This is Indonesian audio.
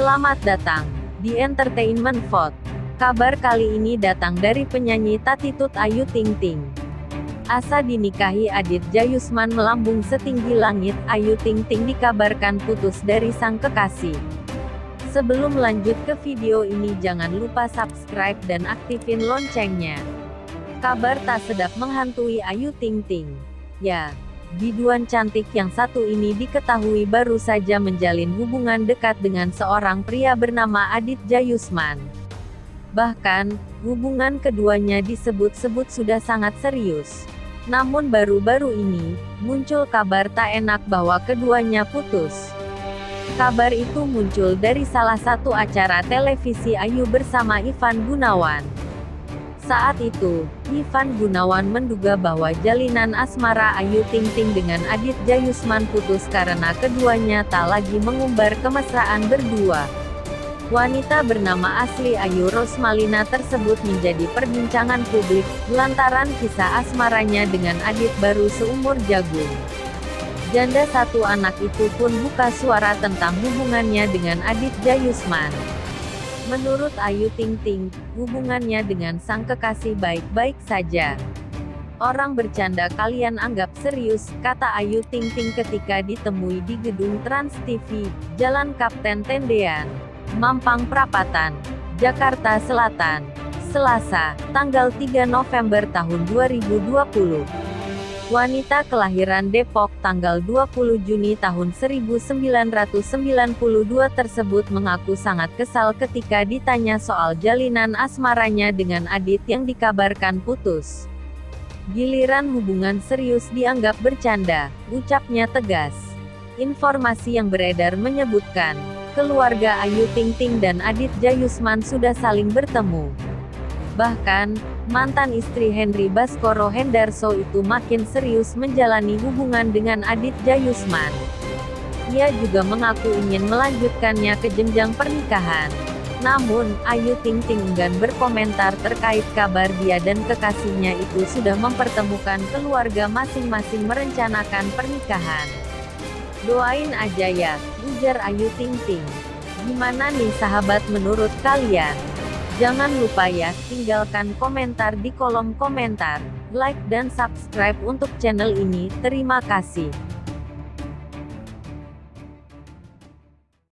Selamat datang di Entertainment Vote. Kabar kali ini datang dari penyanyi Tatitut Ayu Ting Ting. Asa dinikahi Adit Jayusman melambung setinggi langit, Ayu Ting Ting dikabarkan putus dari sang kekasih. Sebelum lanjut ke video ini jangan lupa subscribe dan aktifin loncengnya. Kabar tak sedap menghantui Ayu Ting Ting. Ya, biduan cantik yang satu ini diketahui baru saja menjalin hubungan dekat dengan seorang pria bernama Adit Jayusman. Bahkan, hubungan keduanya disebut-sebut sudah sangat serius. Namun baru-baru ini, muncul kabar tak enak bahwa keduanya putus. Kabar itu muncul dari salah satu acara televisi Ayu bersama Ivan Gunawan. Saat itu, Ivan Gunawan menduga bahwa jalinan asmara Ayu Ting Ting dengan Adit Jayusman putus karena keduanya tak lagi mengumbar kemesraan berdua. Wanita bernama asli Ayu Rosmalina tersebut menjadi perbincangan publik, lantaran kisah asmaranya dengan Adit baru seumur jagung. Janda satu anak itu pun buka suara tentang hubungannya dengan Adit Jayusman. Menurut Ayu Ting Ting, hubungannya dengan sang kekasih baik-baik saja. Orang bercanda kalian anggap serius, kata Ayu Ting Ting ketika ditemui di gedung Trans TV, Jalan Kapten Tendean, Mampang Prapatan, Jakarta Selatan, Selasa, tanggal 3 November tahun 2020. Wanita kelahiran Depok tanggal 20 Juni tahun 1992 tersebut mengaku sangat kesal ketika ditanya soal jalinan asmaranya dengan Adit yang dikabarkan putus. Giliran hubungan serius dianggap bercanda, ucapnya tegas. Informasi yang beredar menyebutkan, keluarga Ayu Ting Ting dan Adit Jayusman sudah saling bertemu. Bahkan, mantan istri Henry Baskoro Hendarso itu makin serius menjalani hubungan dengan Adit Jayusman. Ia juga mengaku ingin melanjutkannya ke jenjang pernikahan. Namun, Ayu Ting Ting enggan berkomentar terkait kabar dia dan kekasihnya itu sudah mempertemukan keluarga masing-masing merencanakan pernikahan. Doain aja ya, ujar Ayu Ting Ting. Gimana nih sahabat menurut kalian? Jangan lupa ya, tinggalkan komentar di kolom komentar, like dan subscribe untuk channel ini. Terima kasih.